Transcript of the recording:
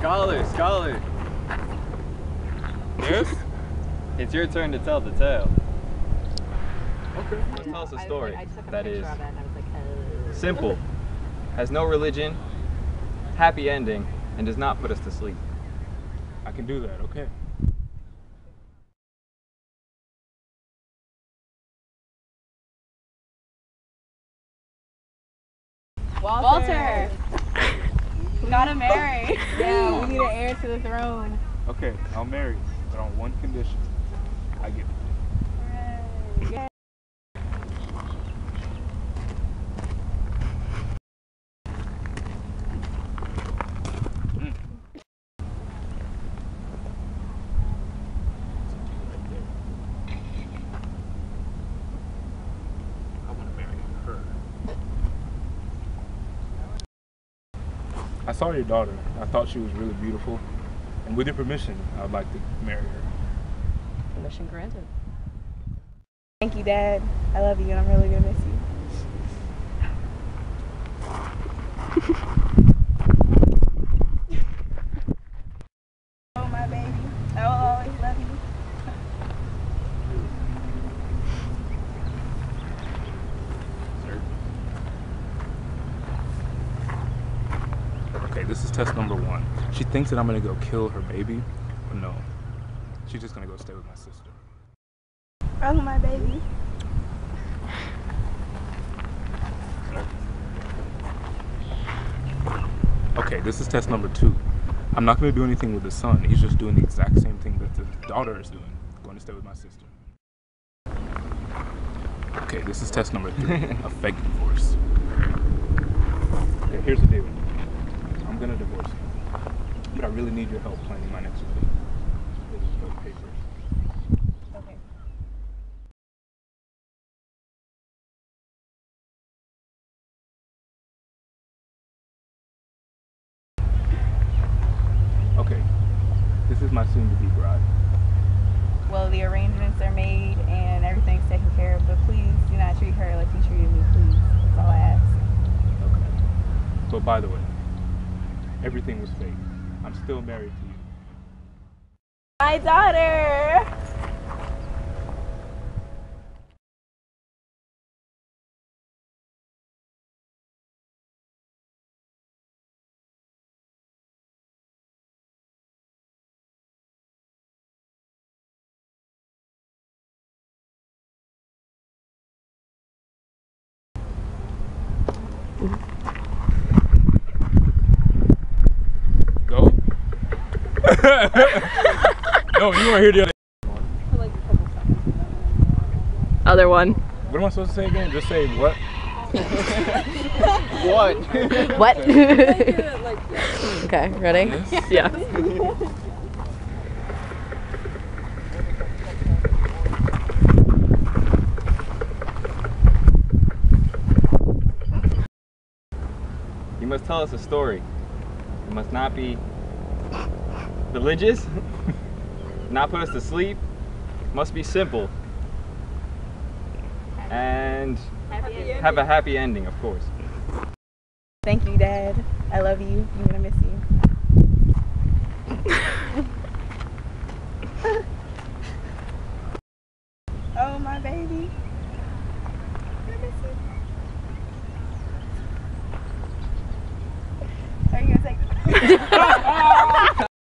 Scholar, scholar. Yes? It's your turn to tell the tale. Okay. Tell us a I- story I just took a that picture is of it and I was like, oh. simple, has no religion, happy ending, and does not put us to sleep. I can do that, okay. Walter. We gotta marry. Yeah, we need an heir to the throne. Okay, I'll marry you, but on one condition. I get I I saw your daughter. I thought she was really beautiful. And with your permission, I would like to marry her. Permission granted. Thank you, Dad. I love you, and I'm really gonna miss you. oh, my baby. I will always love you. Okay, this is test number one. She thinks that I'm gonna go kill her baby, but no. She's just gonna go stay with my sister. Oh, my baby. Okay, this is test number two. I'm not gonna do anything with the son. He's just doing the exact same thing that the daughter is doing. Going to stay with my sister. Okay, this is test number three. a fake divorce. Okay, here's the deal. Gonna divorce you, but I really need your help planning my next wedding. This is those papers. Okay. Okay, this is my soon-to-be bride. Well, the arrangements are made and everything's taken care of, but please do not treat her like you treated me, please. That's all I ask. Okay. But by the way, everything was fake. I'm still married to you. My daughter! Go. No, you weren't here the other. Other one. What am I supposed to say again? Just say what? What? What? okay, ready? Yes. Yeah. You must tell us a story. It must not be religious, not put us to sleep, must be simple, and have a happy ending, of course. Thank you, Dad. I love you. I'm gonna miss you.